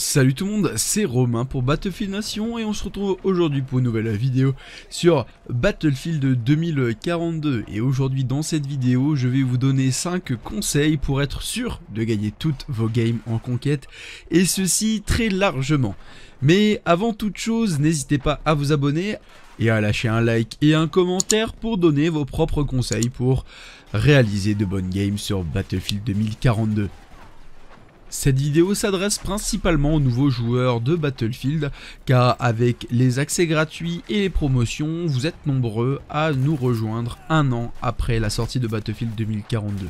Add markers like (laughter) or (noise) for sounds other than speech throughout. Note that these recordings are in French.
Salut tout le monde, c'est Romain pour Battlefield Nation et on se retrouve aujourd'hui pour une nouvelle vidéo sur Battlefield 2042 et aujourd'hui dans cette vidéo je vais vous donner 5 conseils pour être sûr de gagner toutes vos games en conquête et ceci très largement. Mais avant toute chose n'hésitez pas à vous abonner et à lâcher un like et un commentaire pour donner vos propres conseils pour réaliser de bonnes games sur Battlefield 2042. Cette vidéo s'adresse principalement aux nouveaux joueurs de Battlefield car avec les accès gratuits et les promotions, vous êtes nombreux à nous rejoindre un an après la sortie de Battlefield 2042.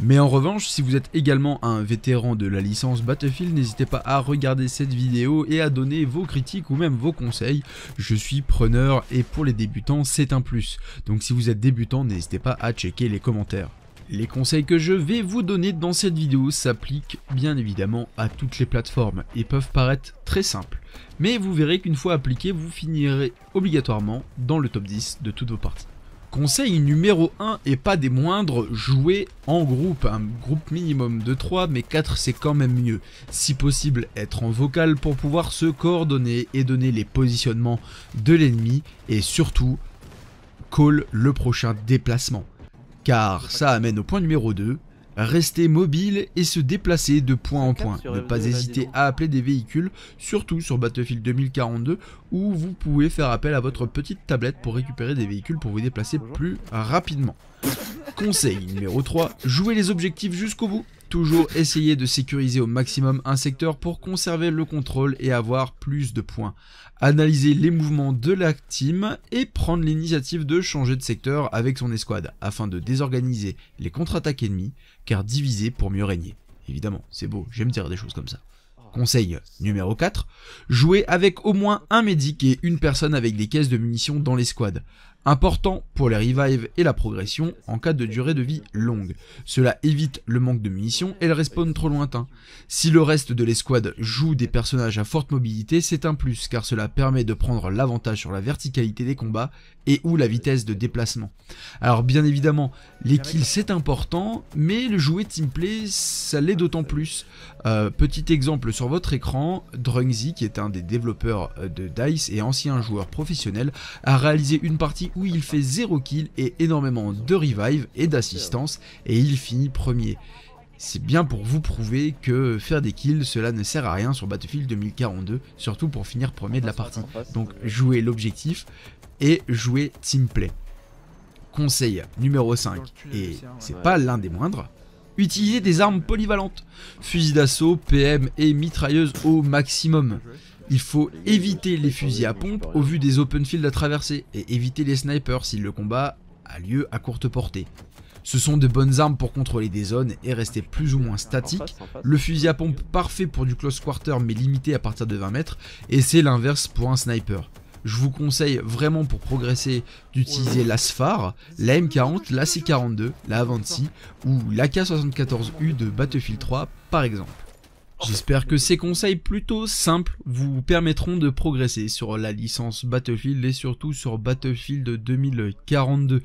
Mais en revanche, si vous êtes également un vétéran de la licence Battlefield, n'hésitez pas à regarder cette vidéo et à donner vos critiques ou même vos conseils. Je suis preneur et pour les débutants, c'est un plus. Donc si vous êtes débutant, n'hésitez pas à checker les commentaires. Les conseils que je vais vous donner dans cette vidéo s'appliquent bien évidemment à toutes les plateformes et peuvent paraître très simples. Mais vous verrez qu'une fois appliqués, vous finirez obligatoirement dans le top 10 de toutes vos parties. Conseil numéro 1 et pas des moindres, jouer en groupe, un groupe minimum de 3 mais 4 c'est quand même mieux. Si possible être en vocal pour pouvoir se coordonner et donner les positionnements de l'ennemi et surtout call le prochain déplacement car ça amène au point numéro 2, rester mobile et se déplacer de point en point. Ne pas hésiter à appeler des véhicules, surtout sur Battlefield 2042, où vous pouvez faire appel à votre petite tablette pour récupérer des véhicules pour vous déplacer plus rapidement. Conseil numéro 3, jouez les objectifs jusqu'au bout. Toujours essayer de sécuriser au maximum un secteur pour conserver le contrôle et avoir plus de points. Analyser les mouvements de la team et prendre l'initiative de changer de secteur avec son escouade afin de désorganiser les contre-attaques ennemies car diviser pour mieux régner. Évidemment, c'est beau, j'aime dire des choses comme ça. Conseil numéro 4, jouer avec au moins un médic et une personne avec des caisses de munitions dans l'escouade. Important pour les revives et la progression en cas de durée de vie longue. Cela évite le manque de munitions et le respawn trop lointain. Si le reste de l'escouade joue des personnages à forte mobilité, c'est un plus car cela permet de prendre l'avantage sur la verticalité des combats et ou la vitesse de déplacement. Alors bien évidemment, les kills c'est important, mais le jouer teamplay ça l'est d'autant plus. Euh, petit exemple sur votre écran, Drungzy qui est un des développeurs euh, de DICE et ancien joueur professionnel a réalisé une partie il fait 0 kill et énormément de revive et d'assistance et il finit premier. C'est bien pour vous prouver que faire des kills, cela ne sert à rien sur Battlefield 2042, surtout pour finir premier de la partie. Donc jouez l'objectif et jouer teamplay. Conseil numéro 5, et c'est pas l'un des moindres, utilisez des armes polyvalentes, fusil d'assaut, PM et mitrailleuse au maximum. Il faut éviter les fusils à pompe au vu des open fields à traverser et éviter les snipers si le combat a lieu à courte portée. Ce sont de bonnes armes pour contrôler des zones et rester plus ou moins statique. Le fusil à pompe parfait pour du close quarter mais limité à partir de 20 mètres et c'est l'inverse pour un sniper. Je vous conseille vraiment pour progresser d'utiliser la SFAR, la M40, la C42, la Avanti ou l'AK-74U de Battlefield 3 par exemple. J'espère que ces conseils plutôt simples vous permettront de progresser sur la licence Battlefield et surtout sur Battlefield 2042.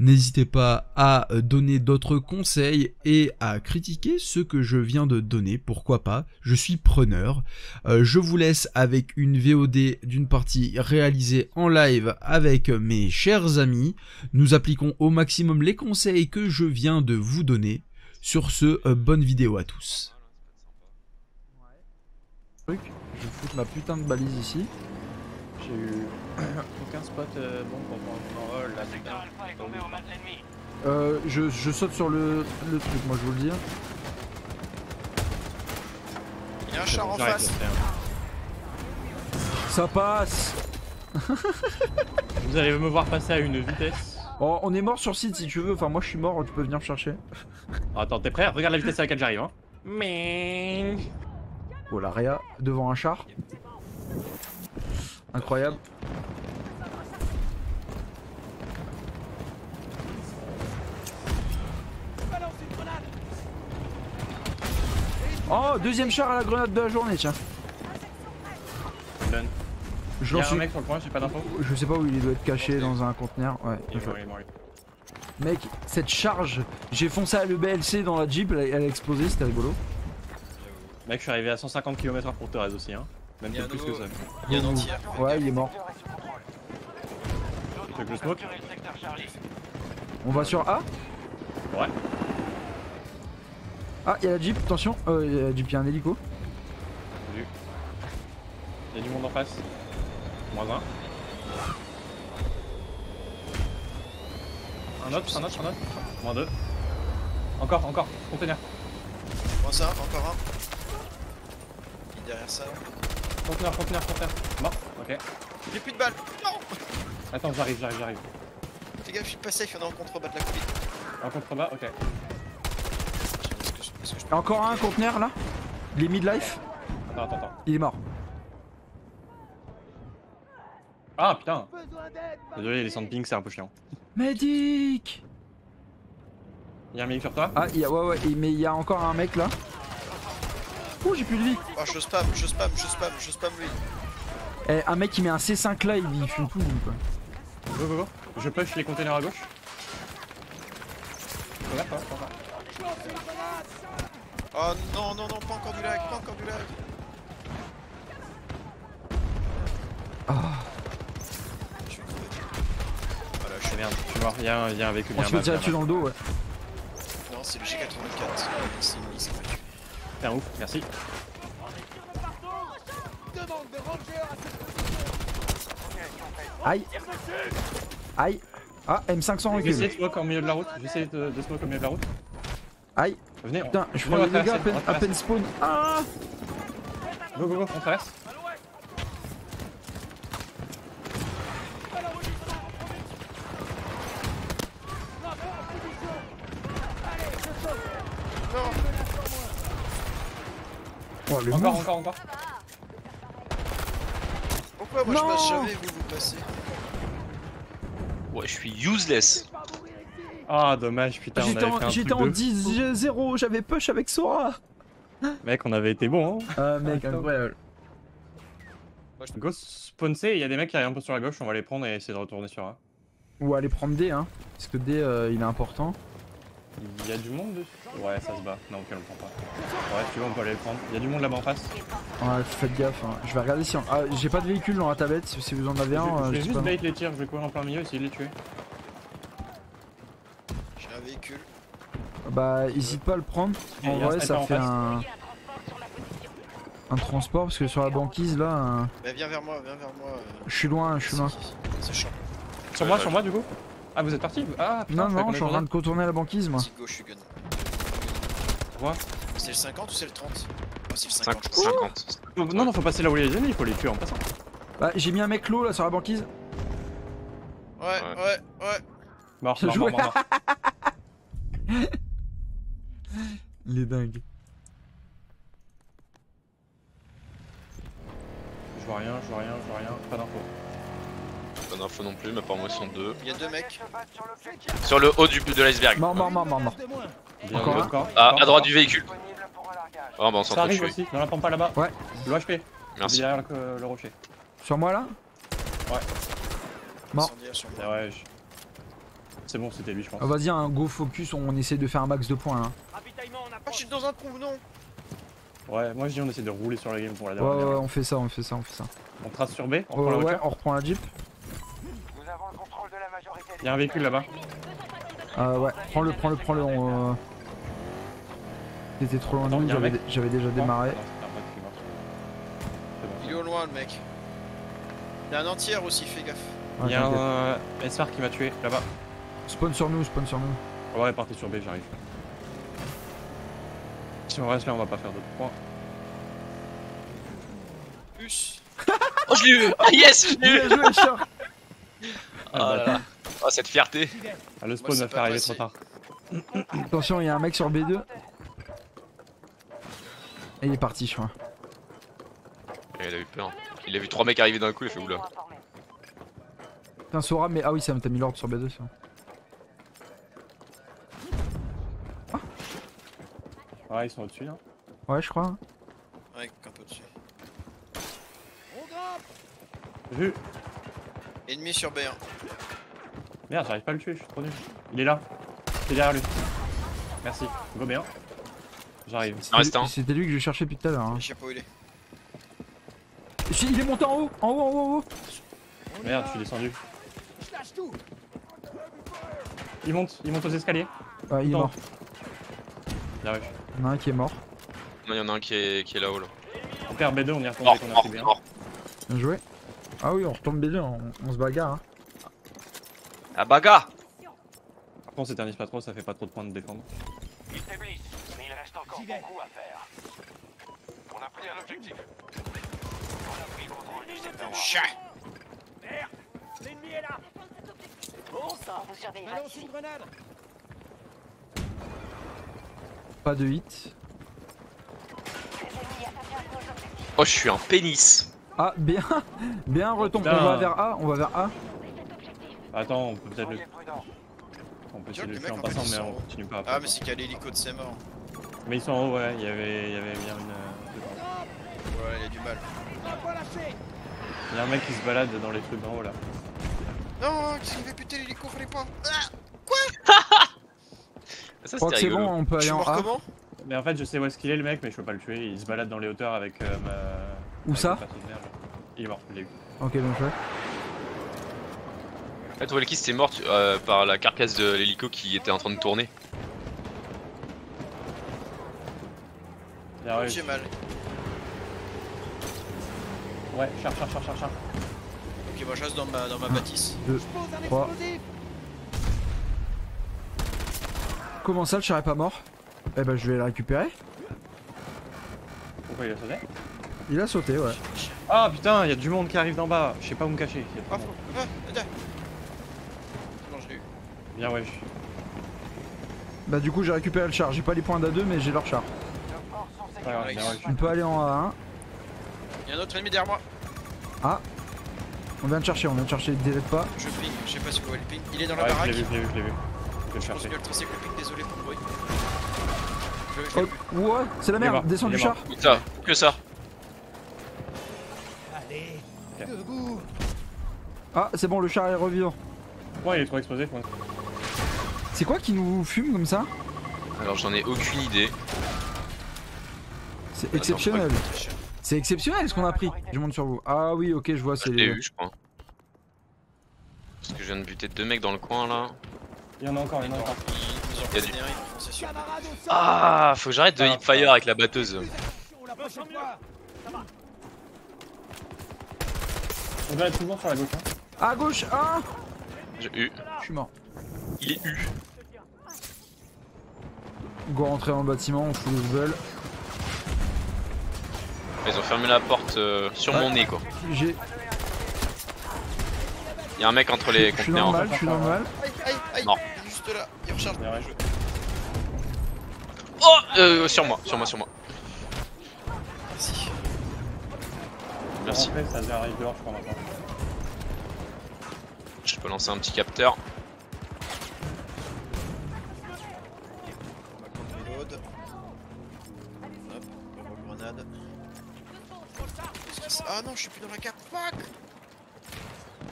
N'hésitez pas à donner d'autres conseils et à critiquer ce que je viens de donner, pourquoi pas, je suis preneur. Euh, je vous laisse avec une VOD d'une partie réalisée en live avec mes chers amis. Nous appliquons au maximum les conseils que je viens de vous donner. Sur ce, euh, bonne vidéo à tous. Je vais foutre ma putain de balise ici. J'ai eu (clears throat) aucun spot euh, bon pour prendre en la secteur Euh, je, je, saute sur le, le, truc, moi je vous le dis. Il y a un char en face. Ça passe Vous allez me voir passer à une vitesse. Oh, on est mort sur site si tu veux, enfin moi je suis mort, tu peux venir me chercher. Attends, t'es prêt? Regarde la vitesse à laquelle j'arrive. Hein. Mais... Oh la Réa devant un char. Incroyable. Oh, deuxième char à la grenade de la journée, tiens. Je lance un mec sur le point, j'ai pas d'infos. Je sais pas où il doit être caché dans un conteneur. Ouais. Mec, cette charge, j'ai foncé à le BLC dans la Jeep, elle a explosé, c'était rigolo. Mec, je suis arrivé à 150 km/h pour Thérèse aussi, hein. Même un plus que ça. Il y a un entier. Ouais, il est mort. Tu veux que je smoke On va sur A Ouais. Ah, il y a la Jeep, attention. Euh, il y a la Jeep, il y a un hélico. Vu. Il y a du monde en face. Moins un. Un autre, un autre, un autre. Moins deux. Encore, encore. Conteneur. Moins un, encore un. Derrière ça. Conteneur, conteneur, conteneur. Mort Ok. J'ai plus de balles. Non Attends, j'arrive, j'arrive, j'arrive. Fais gaffe, je suis pas safe, il y en a en contrebas de la colline. En contrebas, ok. Peux Encore un conteneur là? Il est mid-life? Attends, attends, attends. Il est mort. Ah putain Désolé, les sandpings, c'est un peu chiant. Medic Y'a un mec sur toi? Ah, y a, ouais, ouais, mais il y a encore un mec là. Ouh, j'ai plus de vie. Oh, je spam, je spam, je spam, je spam lui. Eh, un mec qui met un C5 là, il fume tout quoi. Go, go, go. Je push les containers à gauche. Oh non, non, non, pas encore du lag, pas encore du lag. Je suis crevé. Voilà, je suis Merde, je suis mort. Y'a un, véhicule, fait tirer map, dessus dans le dos, ouais. Non, c'est le G84. C'est une un ouf, merci. Aïe. Aïe. Ah, M500 Je vais essayer recule. de smoke au milieu de la route. J'essaie de, de smoke au milieu de la route. Aïe. Venez, on- Putain, je on les dégâts à peine, à peine spawn. Ah Go, go, go, on traverse. Encore, encore, encore. Pourquoi moi Non. je passe jamais, vous vous passez Ouais, je suis useless. Ah, dommage, putain, on J'étais avait fait en, un j'étais en de- 10-0, j'avais push avec Sora. Mec, on avait été bon, hein. Ah, mec, incroyable. Go spawn C, il y a des mecs qui arrivent un peu sur la gauche, on va les prendre et essayer de retourner sur A. Ou aller prendre D, hein. Parce que D, euh, il est important. Il y a du monde dessus Ouais, ça se bat. Non, ok, on le prend pas. Ouais, si tu veux, on peut aller le prendre. Il y a du monde là-bas en face. Ouais, faites gaffe. Hein. Je vais regarder si. on- Ah, j'ai pas de véhicule dans la tablette. Si si vous en avez je un, vais, euh, je vais je juste pas. bait les tirs, je vais courir en plein milieu, essayer de les tuer. J'ai un véhicule. Bah, hésite pas à le prendre. En vrai, ça en fait face. un. Un transport parce que sur la banquise là, euh, Bah viens vers moi, viens vers moi. euh, je suis loin, je suis loin. C'est chiant. Sur moi, sur moi, du coup? Ah, vous êtes parti? Ah, putain, Non, je non, je suis en train de contourner la banquise moi. Si go, je suis gun. C'est le 50 ou c'est le 30 Ah, c'est le 50. 50. 50. Oh, Non, non, faut passer là où il y a les ennemis, il faut les tuer en passant. Bah, j'ai mis un mec low là sur la banquise. Ouais, ouais, ouais. Mort, Bien mort, joué. mort, mort, mort. Il est dingue. Je vois rien, je vois rien, je vois rien, pas d'infos. Pas d'infos non plus, mais apparemment ils sont deux. Il y a deux mecs. Sur le haut du, de l'iceberg. Mort, mort, mort, mort, mort. Encore encore, un encore, Ah, encore, à droite du véhicule. Ah, bah on s'en Ça arrive aussi, ne la pas là-bas. Ouais. Le HP, Merci. derrière le, le rocher. Sur moi là Mort. Ah ouais, je- c'est bon, c'était lui, je pense. Ah, Vas-y, un go focus, on essaie de faire un max de points là. Ah, je suis dans un trou, non Ouais, moi je dis on essaie de rouler sur la game pour la Ouais, dernière. ouais, on fait ça, on fait ça, on fait ça. On trace sur B, on Ouais, prend la ouais, on reprend la jeep. Il y a un véhicule là-bas. Euh, ouais, prends-le, prends-le, prends-le. On... euh, T'étais trop loin de nous, j'avais déjà démarré. Il est au loin, le mec. Il y a un entier aussi, fais gaffe. Ouais, Il y a un SR qui m'a tué là-bas. Spawn sur nous, spawn sur nous. Ouais, partez sur B, j'arrive. Si on reste là, on va pas faire d'autres points. Plus. (laughs) Oh, je l'ai eu Ah, yes, je l'ai eu Bien joué, Char Ah là là. Oh, cette fierté. Ah, le spawn va faire arriver trop tard. Attention, il y a un mec sur B2. Et il est parti, je crois. Il a eu peur. Il a vu trois mecs arriver d'un coup, il a fait oula. Putain, Sora, mais ah oui, ça t'a mis l'ordre sur B2. Ça. Ouais, ils sont au-dessus là. Ouais, je crois. Ouais, un peu dessus. Vu Ennemi sur B1. Merde, j'arrive pas à le tuer, je suis trop nul. Il est là. C'est derrière lui. Merci. Go bien. J'arrive. Il en reste un. C'était lui que je cherchais depuis tout à l'heure. hein. Je sais pas où il est. Si, Il est monté en haut, en haut, en haut, en haut. Merde, je suis descendu. Il monte, il monte aux escaliers. Ah, il est mort. Il arrive. Il y en a un qui est mort. Non, il y en a un qui est, qui est là-haut là. On perd B2, on y retourne qu'on a mort, pris B1. mort. Bien joué. Ah oui, on retombe bien, on, on se bagarre. Hein. Ah baga Par contre, s'éternise pas trop, ça fait pas trop de points de défendre. Beaucoup à faire. On a pris un objectif. On a pris le contrôle du secteur. Chat L'ennemi est là Bon ça On vous surveillera d'ici. Pas de hit. Oh, je suis un pénis. Ah, bien, bien retombe. On va vers A, on va vers A. Attends, on peut peut-être le. On peut essayer de le tuer en passant, mais on continue pas après. Ah, mais c'est qu'à l'hélico de ses morts. Mais ils sont en haut, ouais, il y avait, il y avait bien une. euh, Ouais, il a du mal. Il y a un mec qui se balade dans les trucs d'en haut là. Non, qu'est-ce qu'il fait putain l'hélico, fallait pas. Ah, (laughs) Je Ça, crois que c'était c'est bon, on peut aller en mort A. comment Mais en fait, je sais où est-ce qu'il est le mec, mais je peux pas le tuer. Il se balade dans les hauteurs avec euh, ma. Où avec ça. Il est mort, je l'ai eu. Ok, bien joué. En fait, Walkie c'était mort euh, par la carcasse de l'hélico qui était en train de tourner. Il arrive. J'ai mal. Ouais, char, char, char, char, char. Ok, moi je reste dans ma, dans ma bâtisse. 3. Comment ça, le char est pas mort? Eh ben, je vais le récupérer. Pourquoi il a sauté? Il a sauté, ouais. Ah putain, il y a du monde qui arrive d'en bas. Je sais pas où me cacher. Y a Ah, monde. ah, ah, C'est bon, je l'ai eu. Bien, ouais. Bah, du coup, j'ai récupéré le char. J'ai pas les points d'A2, mais j'ai leur char. Ouais. On peut aller en A1. Il y a un autre ennemi derrière moi. On vient de chercher, on vient de chercher. Délève pas. Je ping, je sais pas si vous voyez le ping. Il est dans la Ouais, je baraque. l'ai vu, je l'ai vu, je l'ai vu. Je vais le Je chercher. le ping, désolé pour le bruit. Je, je l'ai Oh, vu. ouais, c'est la merde. Descends du char. Ça que ça Ah, c'est bon, le char est revivant. Pourquoi il est trop explosé quoi C'est quoi qui nous fume comme ça? Alors j'en ai aucune idée. C'est exceptionnel. Très cher. C'est exceptionnel ce qu'on a pris. Je monte sur vous. Ah oui, ok, je vois, c'est les. eu, je crois. Parce que je viens de buter deux mecs dans le coin là. Il y en a encore, il y en a encore. Ils nous ont Il y a du- Ah, faut que j'arrête de Ah, hipfire avec la batteuse. On être toujours sur la gauche. Hein. À gauche, ah J'ai eu. Je suis mort. Il est eu. Go rentrer dans le bâtiment, on fout le bubble. Ils ont fermé la porte euh, sur mon nez quoi. J'ai. Il y a un mec entre les Je suis normal, je suis normal. Aïe, aïe, aïe. Non. Il est juste là. Il recharge. Oh euh, Sur moi, sur moi, sur moi. Merci. Merci. Ça dehors, je crois maintenant. Je peux lancer un petit capteur. Ah non, je suis plus dans la carte. Fuck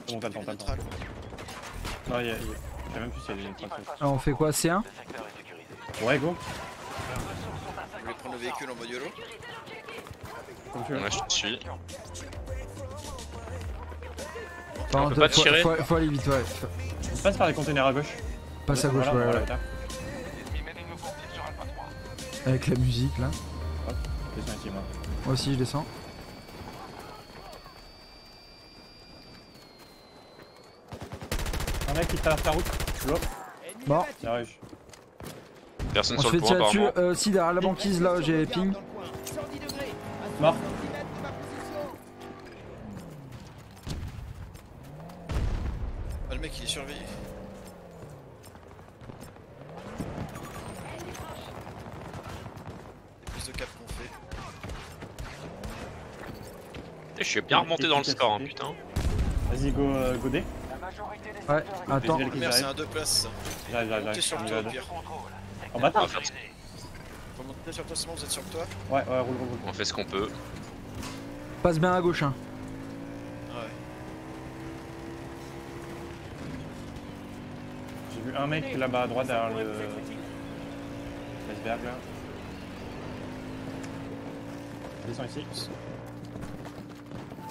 C'est bon, t'as le temps, t'as le temps. Non, il y a. il y a- Je sais même plus s'il y a des traces. Ah, on fait quoi C1 Le secteur est sécurisé. Ouais, go. Vous voulez prendre le véhicule en mode YOLO Comme tu veux. Ouais, je te suis. Par On peut pas faut, tirer faut- faut aller vite, ouais. On passe par les containers à gauche. Passe à gauche, Voilà, ouais, voilà, ouais. là. L'ennemi mène une offensive sur Alpha 3. Avec la musique là. Descends ici, moi. Moi aussi, je descends. Mec qui traverse la route. L'autre. Arrive. Personne on se sur fait le point tirer dessus. Euh, si, derrière la banquise là, j'ai ping. Mort. Ah, le mec il est surveillé. Prises de cap qu'on fait. Je suis bien remonté dans le score, hein, putain. Vas-y, go, euh, go D. La majorité des Ouais, attends. C'est un deux places ça. J'arrive, j'arrive, Montez sur le On toit va pire. contrôle. En bas On va faire, Faut monter sur toi, bon, vous êtes sur le toit Ouais, ouais, roule, roule, roule. on fait ce qu'on peut. Passe bien à gauche, hein. Ouais. J'ai vu un mec là-bas à droite derrière le. l'iceberg là. Sont ici.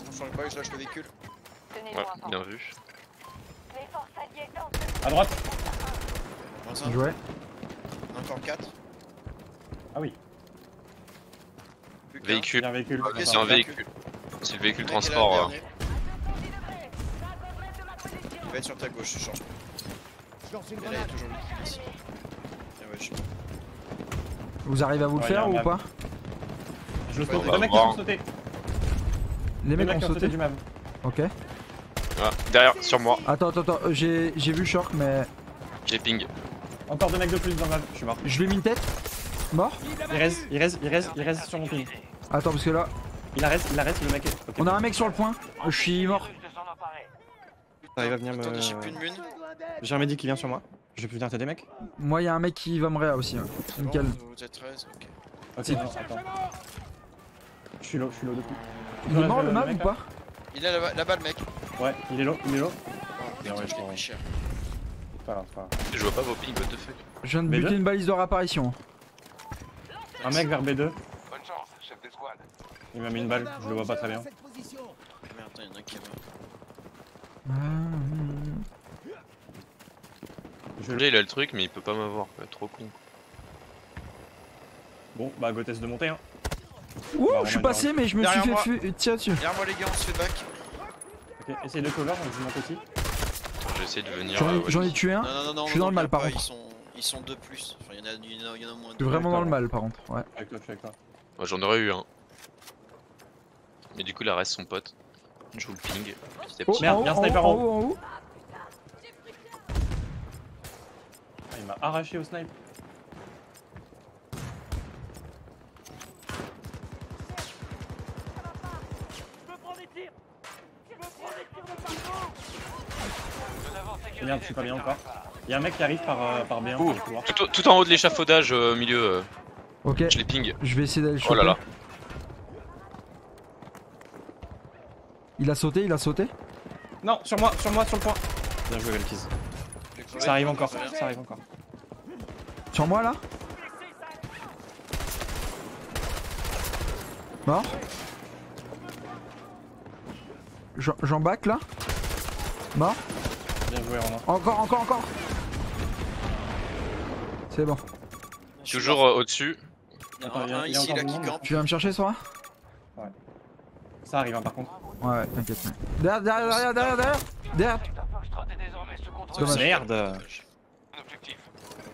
On change pas, je lâche le véhicule. Ouais, bien vu. À droite Moins un. Joué. Encore 4. Ah oui, Véhicule. un véhicule. C'est un véhicule. C'est le véhicule transport. euh. Il va être sur ta gauche, je change. Et là, il y a toujours le ici. Ouais, je... Vous arrivez à vous le faire ou pas Je saute. Les mecs qui voir. sont sautés. Les mecs ont qui ont sauté sauté. du MAV. Ok. Ah, derrière, sur moi. Attends, attends, attends. euh, J'ai j'ai vu Shork, mais J'ai ping. Encore deux mecs de plus dans le MAV. Je suis mort. je lui ai mis une tête. Mort? Il reste, il reste, il reste, il reste sur mon ping. Attends, parce que là, Il arrête, il arrête, le mec est. On a un mec sur le point. Je suis mort. Ah, il va venir me. J'ai plus de mun. J'ai un médic qui vient sur moi. Je vais venir t'aider, mec. Moi, il y a un mec qui va me réa aussi. hein. Nickel. Bon, Vous êtes 13, ok. Ok, Si. non, attends. Je suis low, je suis low depuis. Il est mort le map ou pas? Il est là- là-bas, le mec. Ouais, il est low, il est low. Putain, ouais, je l'ai cher. Pas grave, pas grave. Je vois pas vos pings, what the fuck. Je viens de buter une balise de réapparition. Un mec vers B2, Bonne chance, chef d'escouade. il m'a mis une balle, je le vois pas très bien. Merde, attends, il y en a un qui est mort. Ah. Je Là, il a le truc, mais il peut pas m'avoir. Trop con. Bon, bah go test de monter, hein. Ouh, Bah, je suis passé, mais je me suis fait tirer dessus. Derrière moi, les gars, on se fait back. Essaye de cover, je monte aussi. J'essaie de venir. J'en euh, ai, ouais. j'en ai tué un. Non, non, Je suis non, dans le mal, par contre. Ils sont, ils sont deux plus. Enfin, il y en a, il y en a, il y en a moins Je deux. suis vraiment dans le mal par contre. Ouais. Avec toi, je suis avec toi. Ouais, J'en aurais eu un. Mais du coup, là reste son pote. Je joue le ping. Petit à Oh, petit. Merde, en haut, y'a un en haut, sniper en en haut, en haut. Ah, il m'a arraché au snipe. Merde, je suis pas bien encore. Y'a un mec qui arrive par, euh, par B1 Ouh. dans le couloir. Tout, tout en haut de l'échafaudage euh, au milieu. euh, Ok, je les ping. je vais essayer d'aller le Oh là choper. là. Il a sauté, il a sauté. Non, sur moi, sur moi, sur le point. Bien joué, Valkyz. Ça arrive encore, ça arrive encore. Sur moi là Mort Jean back là Mort Bien joué, Romain. Encore, encore, encore C'est bon. Toujours euh, au-dessus. Il y en a un ici là qui campe. Tu vas me chercher Sora Ça arrive, hein, par contre. Ouais, ouais, t'inquiète. Derrière, derrière, derrière, derrière, derrière. Dommage. Merde.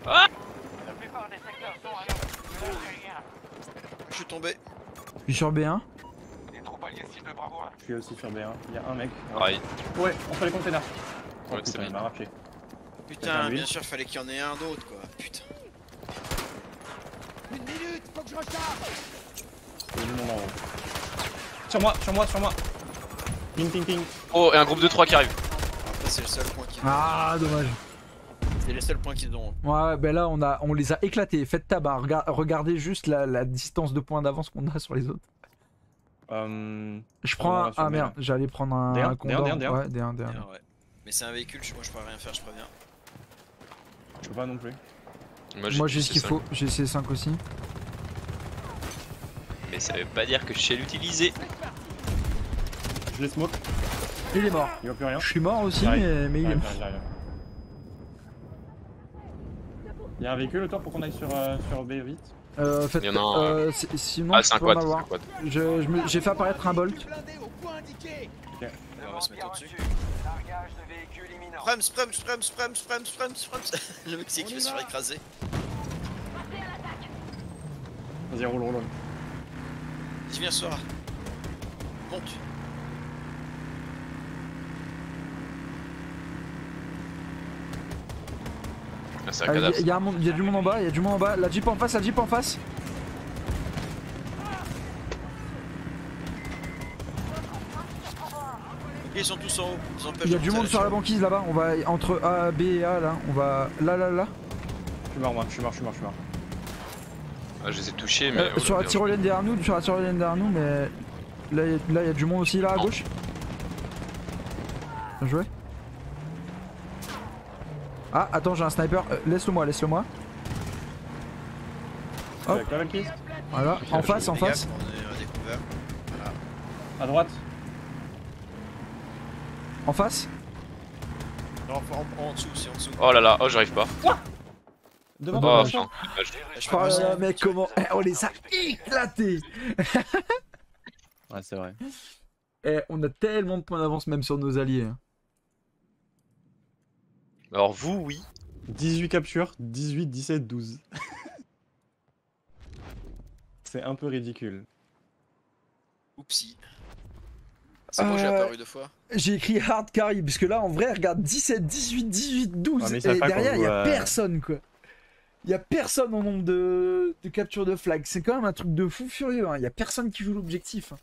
Ah. Je suis tombé. Je suis sur B1. Les troupes alliées ciblent Bravo 1. Je suis aussi sur B1. Il y a un mec. Ouais, on fait les containers. Oh Ouais, c'est putain, il bien. m'a arraché. Putain, bien sûr, fallait qu'il y en ait un d'autre quoi. Putain. Il y a du monde en haut. Sur moi, sur moi, sur moi. Ping, ping, ping. Oh, et un groupe de 3 qui arrive. Après, c'est le seul point qu'ils ont. Ah, dommage. C'est les seuls points qu'ils ont. Ouais, ben là, on, a, on les a éclatés. Faites tabac. Rega- regardez juste la, la distance de points d'avance qu'on a sur les autres. Euh... Je prends un. Ah B1. merde, j'allais prendre un, D1, un D1, condor. D1, D1. Ouais, D1, D1. Bien, ouais. Mais c'est un véhicule, moi je pourrais rien faire, je préviens. Je peux pas non plus. Moi j'ai ce qu'il C5. faut, j'ai C5 aussi. Mais ça veut pas dire que je sais l'utiliser. Je les smoke. Il est mort. Il voit plus rien. Je suis mort aussi, mais, mais il est mort. Il y a un véhicule autour pour qu'on aille sur, euh, sur B vite. Euh, faites, Il y en a un, euh, si- sinon, Ah, je c'est un peux en quad. c'est avoir. un quad. Je- je me- J'ai fait apparaître un bolt. On va se mettre au-dessus. Largage de imminent. Sprem, sprem, sprem. Le mec c'est qui va se faire écraser. Vas-y, roule, roule, roule. Dis viens Sora. Monte. Ah, Il cadavre. y, a un monde- y a du monde en bas, il y a du monde en bas. La jeep en face, la jeep en face. Ils sont tous en haut. Ils empêchent Il y a du monde sur la banquise là-bas. On va entre A, B et A là. On va là, là, là. Je suis mort, moi. Je suis mort, je suis mort, je suis mort. Ah, je les ai touchés, mais. Euh, sur la tyrolienne derrière nous, sur la tyrolienne derrière nous, mais là il y, a- là, y a du monde aussi là à gauche. Bien joué. Ah, attends, j'ai un sniper. Euh, laisse-le moi, laisse-le moi. Valkyrie Voilà, en face, en face. gaffe, on est à découvert. À droite. En face Non, en, en, en dessous, c'est en dessous. Oh là là, oh j'arrive pas. Devant Oh, dommage. Je Oh là passer. là, mec, comment Eh, On les a éclatés (laughs) Ouais, c'est vrai. Eh, on a tellement de points d'avance même sur nos alliés. hein. Alors vous, oui. 18 captures, 18, 17, 12. c'est un peu ridicule. Oupsie. C'est bon, j'ai Euh, apparu deux fois. J'ai écrit hard carry, parce que là, en vrai, regarde, 17, 18, 18, 12. Ah, mais ils et derrière, il y a à- personne, quoi. Il y a personne en nombre de, de captures de flag. C'est quand même un truc de fou furieux. hein. Il y a personne qui joue l'objectif. hein.